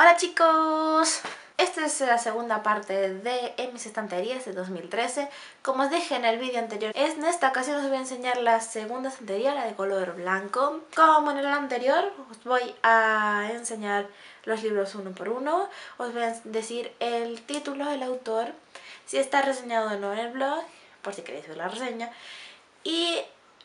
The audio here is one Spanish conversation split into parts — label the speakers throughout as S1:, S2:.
S1: Hola chicos, esta es la segunda parte de En mis estanterías de 2013 Como os dije en el vídeo anterior, en esta ocasión os voy a enseñar la segunda estantería, la de color blanco. Como en el anterior, os voy a enseñar los libros uno por uno. Os voy a decir el título, el autor, si está reseñado o no en el blog Por si queréis ver la reseña Y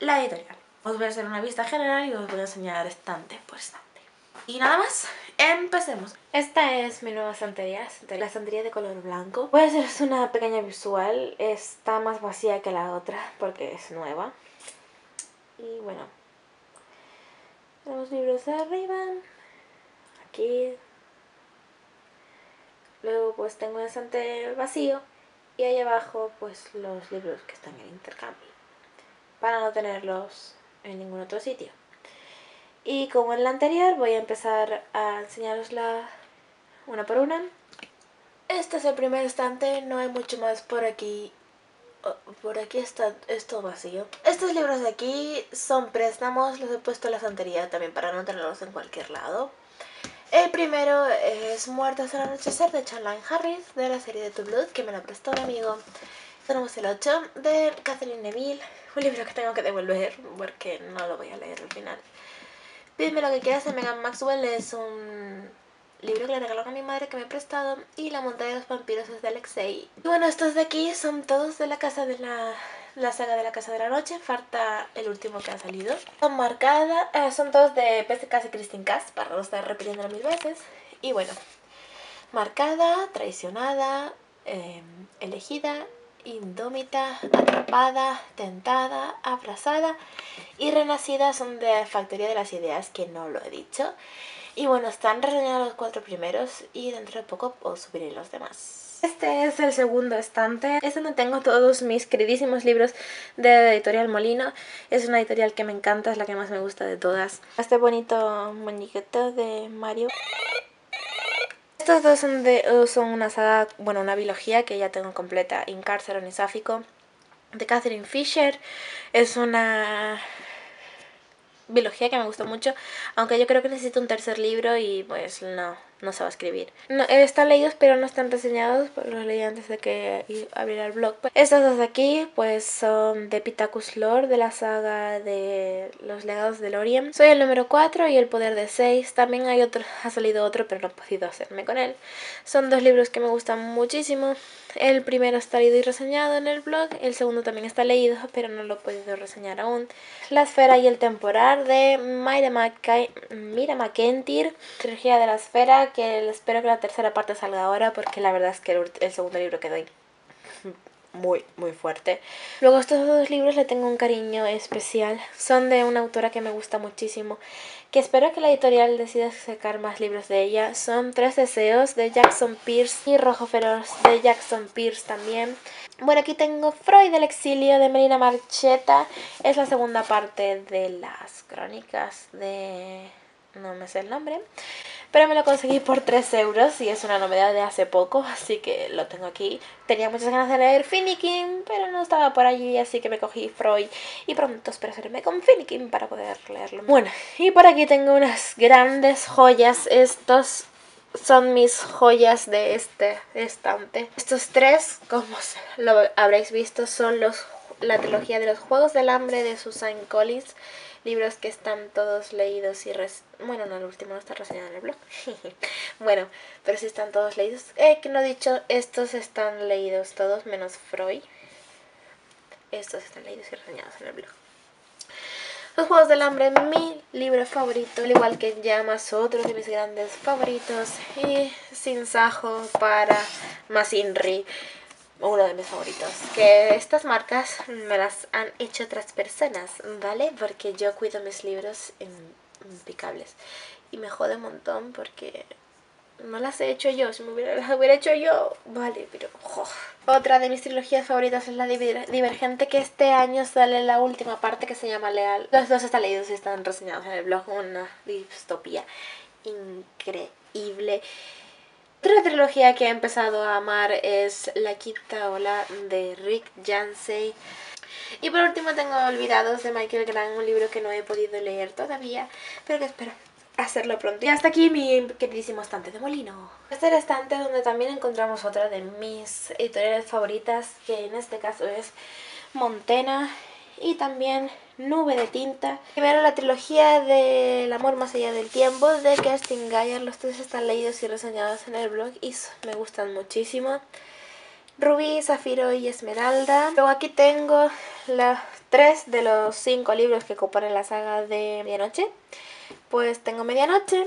S1: la editorial. Os voy a hacer una vista general y os voy a enseñar estante por estante. Y nada más, empecemos. Esta es mi nueva estantería, la estantería de color blanco. Voy a haceros una pequeña visual, está más vacía que la otra porque es nueva. Y bueno, los libros arriba, aquí. Luego pues tengo un estante vacío y ahí abajo pues los libros que están en intercambio para no tenerlos en ningún otro sitio. Y como en la anterior voy a empezar a enseñarosla una por una. Este es el primer estante, no hay mucho más por aquí. Oh, por aquí está esto vacío. Estos libros de aquí son préstamos, los he puesto en la estantería también para no tenerlos en cualquier lado. El primero es Muertos al anochecer de Charline Harris, de la serie de To Blood, que me lo prestó un amigo. Tenemos el 8 de Catherine Neville, un libro que tengo que devolver porque no lo voy a leer al final. Pídeme lo que quieras de Megan Maxwell es un libro que le regaló a mi madre que me he prestado y La montaña de los vampiros es de Alexei. Y bueno, estos de aquí son todos de la casa de la, la saga de la casa de la noche, falta el último que ha salido. Son marcadas, eh, son todos de PSK y Christine Cast, para no estar repitiéndolo mil veces. Y bueno, marcada, traicionada, eh, elegida indómita, atrapada, tentada, abrazada y renacida son de Factoría de las Ideas, que no lo he dicho. Y bueno, están reseñados los cuatro primeros y dentro de poco os subiré los demás. Este es el segundo estante, es donde tengo todos mis queridísimos libros de Editorial Molino. Es una editorial que me encanta, es la que más me gusta de todas. Este bonito muñequito de Mario estos dos son, de, uh, son una saga, bueno, una biología que ya tengo completa, Incárcero Nisáfico, de Catherine Fisher. Es una biología que me gusta mucho, aunque yo creo que necesito un tercer libro y pues no, no se va a escribir. No, están leídos pero no están reseñados, pues los leí antes de que abriera el blog. Pues, estos dos de aquí pues son de Pitacus Lore, de la saga de los legados de Lorien. Soy el número 4 y el poder de 6. También hay otro, ha salido otro pero no he podido hacerme con él. Son dos libros que me gustan muchísimo. El primero está leído y reseñado en el blog, el segundo también está leído pero no lo he podido reseñar aún. La esfera y el temporal de Mira McKentir, trilogía de la esfera que espero que la tercera parte salga ahora porque la verdad es que el, segundo libro quedó muy, muy fuerte. Luego estos dos libros le tengo un cariño especial. Son de una autora que me gusta muchísimo, que espero que la editorial decida sacar más libros de ella. Son Tres Deseos de Jackson Pierce y Rojo Feroz de Jackson Pierce también. Bueno, aquí tengo Freud del exilio de Melina Marcheta. Es la segunda parte de las crónicas de... no me sé el nombre. Pero me lo conseguí por 3 euros y es una novedad de hace poco, así que lo tengo aquí. Tenía muchas ganas de leer Finnegan, pero no estaba por allí, así que me cogí Freud y pronto espero hacerme con Finnegan para poder leerlo. Bueno, y por aquí tengo unas grandes joyas. Estos son mis joyas de este estante. Estos tres, como lo habréis visto, son los la trilogía de los Juegos del Hambre de Susan Collins libros que están todos leídos y... Res bueno, no, el último no está reseñado en el blog. bueno, pero sí están todos leídos. Eh, que no he dicho, estos están leídos todos menos Freud. Estos están leídos y reseñados en el blog. Los Juegos del Hambre, mi libro favorito, al igual que Llamas, otros de mis grandes favoritos. Y Sin Sajo para Masinri uno de mis favoritos. Que estas marcas me las han hecho otras personas, ¿vale? Porque yo cuido mis libros impecables. Y me jode un montón porque no las he hecho yo. Si me hubiera, las hubiera hecho yo, vale, pero... Otra de mis trilogías favoritas es la Divergente, que este año sale la última parte que se llama Leal. Los dos están leídos y están reseñados en el blog. Una distopía increíble. Otra trilogía que he empezado a amar es La quinta ola de Rick Yancey. Y por último tengo Olvidados de Michael Grant, un libro que no he podido leer todavía, pero que espero hacerlo pronto. Y hasta aquí mi queridísimo estante de molino. Este es el estante donde también encontramos otra de mis editoriales favoritas, que en este caso es Montena y también Nube de Tinta. Primero la trilogía del amor más allá del tiempo de Kerstin Geyer. Los tres están leídos y reseñados en el blog y me gustan muchísimo. Rubí, Zafiro y Esmeralda. Luego aquí tengo los tres de los cinco libros que componen la saga de Medianoche. Pues tengo Medianoche,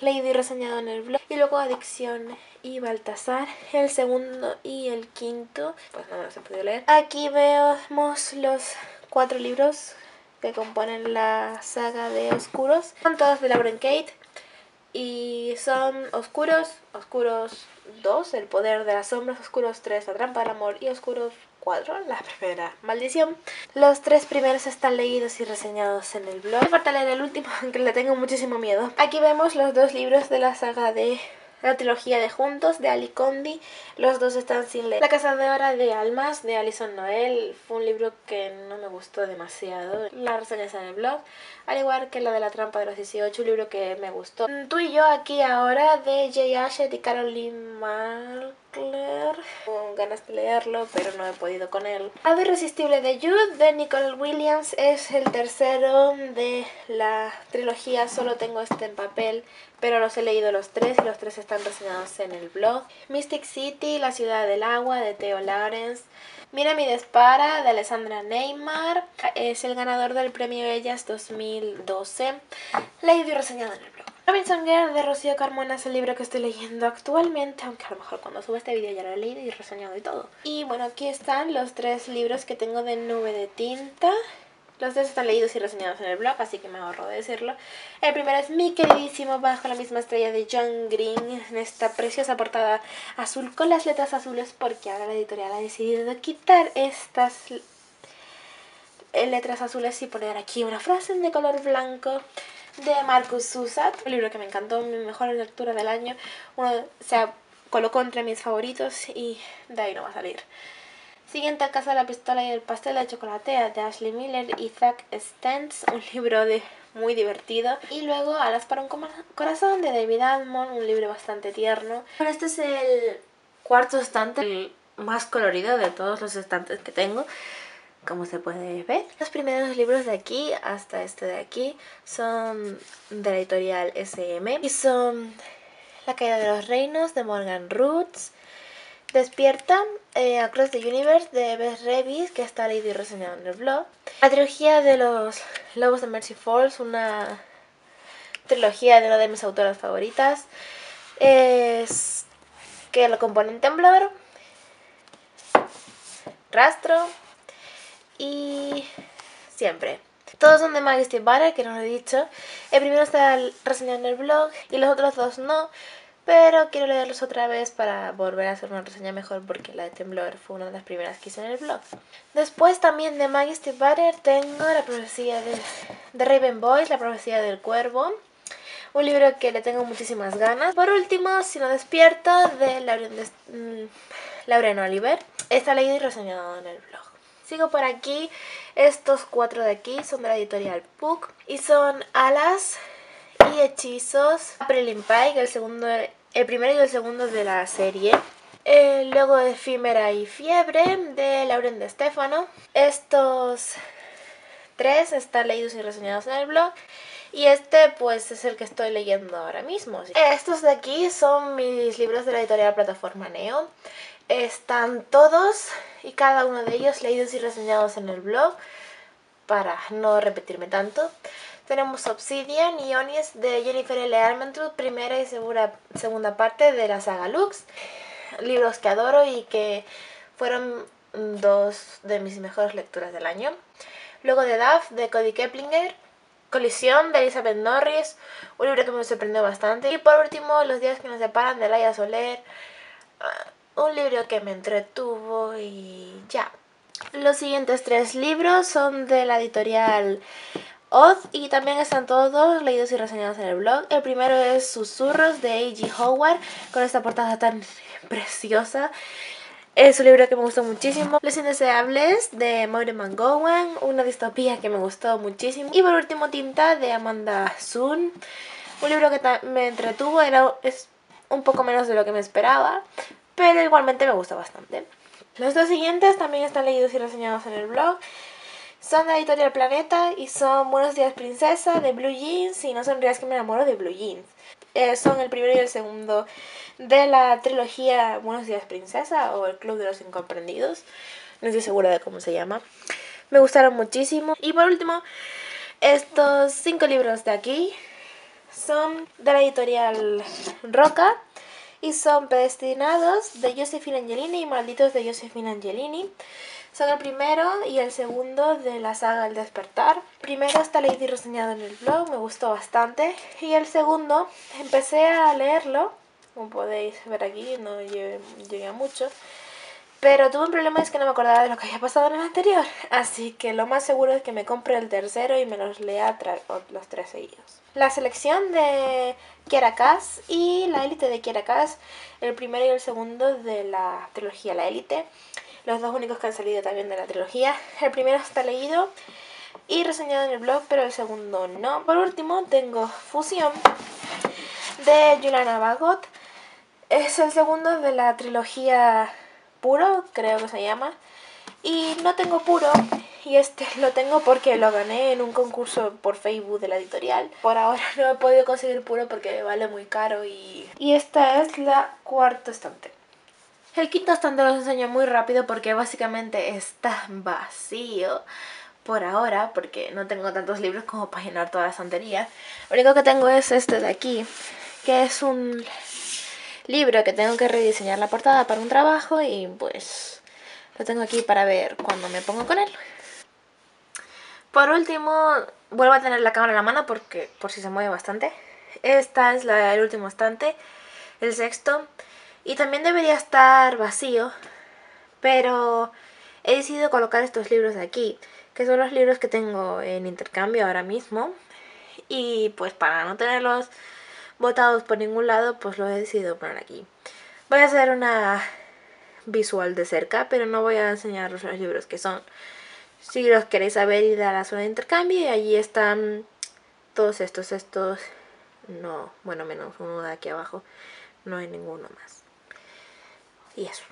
S1: leído y reseñado en el blog. Y luego Adicción y Baltasar, el segundo y el quinto. Pues no me los he podido leer. Aquí vemos los cuatro libros que componen la saga de Oscuros. Son todos de Lauren Kate. Y son Oscuros, Oscuros 2, El Poder de las Sombras, Oscuros 3, La Trampa del Amor y Oscuros 4, La Primera Maldición. Los tres primeros están leídos y reseñados en el blog. Falta leer el último, aunque le tengo muchísimo miedo. Aquí vemos los dos libros de la saga de la trilogía de Juntos de Ali Condi. Los dos están sin leer. La Cazadora de Almas de Alison Noel fue un libro que no me gustó demasiado. La reseña está en el blog. Al igual que la de La Trampa de los 18, un libro que me gustó. Tú y yo aquí ahora de Jay Ashet y Caroline Markler. Con ganas de leerlo, pero no he podido con él. Lado Irresistible de Jude de Nicole Williams es el tercero de la trilogía. Solo tengo este en papel pero los he leído los tres y los tres están reseñados en el blog. Mystic City, La ciudad del agua de Theo Lawrence. Mira mi dispara de Alessandra Neymar. Es el ganador del premio Ellas 2012. Leído y reseñado en el. Robinson Girl de Rocío Carmona es el libro que estoy leyendo actualmente, aunque a lo mejor cuando suba este vídeo ya lo he leído y reseñado y todo. Y bueno, aquí están los tres libros que tengo de nube de tinta. Los dos están leídos y reseñados en el blog, así que me ahorro de decirlo. El primero es mi queridísimo Bajo la misma estrella de John Green, en esta preciosa portada azul con las letras azules, porque ahora la editorial ha decidido quitar estas letras azules y poner aquí una frase de color blanco de Marcus Susat, un libro que me encantó, mi mejor lectura del año. Uno se colocó entre mis favoritos y de ahí no va a salir. Siguiente Casa de la Pistola y el Pastel de Chocolatea de Ashley Miller y Zach Stentz, un libro de muy divertido. Y luego Alas para un corazón de David Almond, un libro bastante tierno. Bueno, este es el cuarto estante, el más colorido de todos los estantes que tengo. Como se puede ver. Los primeros libros de aquí hasta este de aquí son de la editorial SM y son La caída de los reinos de Morgan Roots, Despierta, eh, Across the Universe de Beth Revis, que está leído y reseñado en el blog. La trilogía de los Lobos de Mercy Falls, una trilogía de una de mis autoras favoritas. Es que lo componen Temblor, Rastro y Siempre. Todos son de Majesty Butter, que no lo he dicho. El primero está reseñado en el blog y los otros dos no pero quiero leerlos otra vez para volver a hacer una reseña mejor porque la de Temblor fue una de las primeras que hice en el blog. Después también de Maggie Steve Butter tengo la profecía de, de Raven Boys, la profecía del cuervo. Un libro que le tengo muchísimas ganas. Por último, Si no despierto, de Lauren, mm, Oliver. Está leído y reseñado en el blog. Sigo por aquí. Estos cuatro de aquí son de la editorial Puck y son Alas, y hechizos. April Pike, el segundo el primero y el segundo de la serie. Eh, luego Efímera y Fiebre de Lauren de Stefano. Estos tres están leídos y reseñados en el blog. Y este pues es el que estoy leyendo ahora mismo. Estos de aquí son mis libros de la editorial Plataforma Neo. Están todos y cada uno de ellos leídos y reseñados en el blog para no repetirme tanto. Tenemos Obsidian y Onies de Jennifer L. Armentrout, primera y segura, segunda parte de la saga Lux. Libros que adoro y que fueron dos de mis mejores lecturas del año. Luego de Duff de Cody Keplinger. Colisión de Elizabeth Norris, un libro que me sorprendió bastante. Y por último, Los días que nos separan de Laia Soler, uh, un libro que me entretuvo y ya. Los siguientes tres libros son de la editorial Oz y también están todos leídos y reseñados en el blog. El primero es Susurros de A.G. Howard con esta portada tan preciosa. Es un libro que me gustó muchísimo. Los Indeseables de Maureen McGowan, una distopía que me gustó muchísimo. Y por último Tinta de Amanda Sun, Un libro que me entretuvo, era, es un poco menos de lo que me esperaba, pero igualmente me gusta bastante. Los dos siguientes también están leídos y reseñados en el blog. Son de Editorial Planeta y son Buenos días Princesa de Blue Jeans y No sonrías que me enamoro de Blue Jeans. Eh, son el primero y el segundo de la trilogía Buenos días Princesa o El Club de los Incomprendidos. No estoy segura de cómo se llama. Me gustaron muchísimo. Y por último, estos cinco libros de aquí son de la editorial Roca y son Predestinados de Josephine Angelini y Malditos de Josephine Angelini. Son el primero y el segundo de la saga El Despertar. Primero está leído y reseñado en el blog, me gustó bastante. Y el segundo, empecé a leerlo, como podéis ver aquí, no llegué, a mucho. Pero tuve un problema, es que no me acordaba de lo que había pasado en el anterior. Así que lo más seguro es que me compre el tercero y me los lea los tres seguidos. La selección de Kiera y la élite de Kiera el primero y el segundo de la trilogía La élite los dos únicos que han salido también de la trilogía. El primero está leído y reseñado en el blog, pero el segundo no. Por último, tengo Fusión de Juliana Bagot. Es el segundo de la trilogía Puro, creo que se llama. Y no tengo Puro, y este lo tengo porque lo gané en un concurso por Facebook de la editorial. Por ahora no he podido conseguir Puro porque vale muy caro y... Y esta es la cuarta estante. El quinto estante lo enseño muy rápido porque básicamente está vacío por ahora porque no tengo tantos libros como para llenar toda la estantería. Lo único que tengo es este de aquí, que es un libro que tengo que rediseñar la portada para un trabajo y pues lo tengo aquí para ver cuando me pongo con él. Por último, vuelvo a tener la cámara en la mano porque por si se mueve bastante. Esta es la, el último estante, el sexto. Y también debería estar vacío, pero he decidido colocar estos libros aquí, que son los libros que tengo en intercambio ahora mismo. Y pues para no tenerlos botados por ningún lado, pues lo he decidido poner aquí. Voy a hacer una visual de cerca, pero no voy a enseñaros los libros que son. Si los queréis saber, ir a la zona de intercambio y allí están todos estos, estos, no, bueno, menos uno de aquí abajo, no hay ninguno más. Y eso.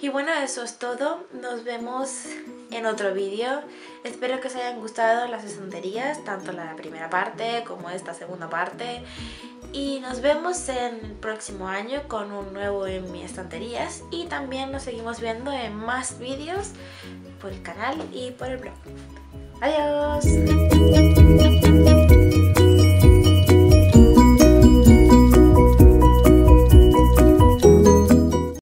S1: Y bueno, eso es todo. Nos vemos en otro vídeo. Espero que os hayan gustado las estanterías, tanto la primera parte como esta segunda parte. Y nos vemos en el próximo año con un nuevo en mi estanterías. Y también nos seguimos viendo en más vídeos por el canal y por el blog. ¡Adiós!